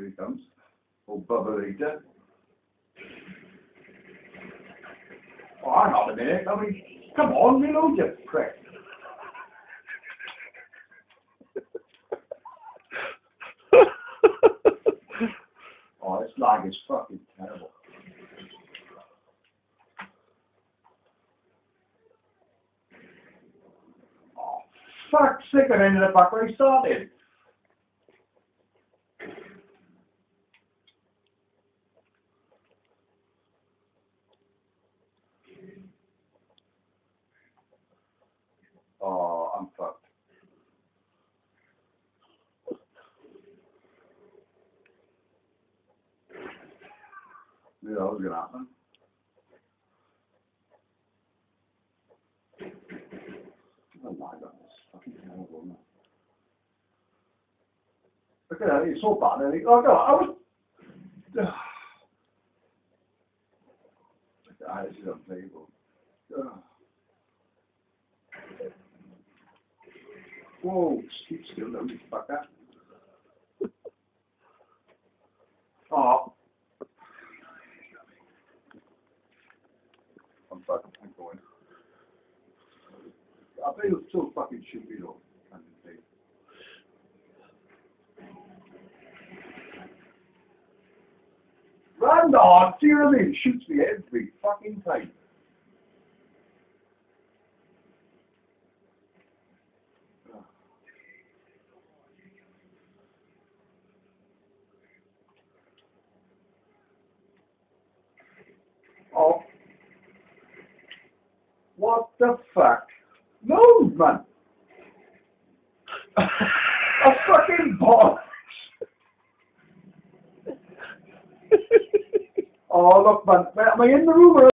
he comes. Old Bubba Eater. Oh, hang on a minute. I mean, come on, reload, you prick. Oh, this lag is fucking terrible. Oh, fuck's sake, I ended up back where I started. Fucked. Knew that was gonna happen. Oh my god, it's fucking terrible, isn't it? Look at that, it's so bad. Oh no, I was. Ah, this is. Ugh. Whoa, keep still, now, you fucker. Oh. Ah. I'm fucking, I'm going. I bet you'll still fucking shoot me though. on, dear me, shoots me every fucking time. Oh. What the fuck? Move, man. A fucking box. oh, look, man. Am I in the room or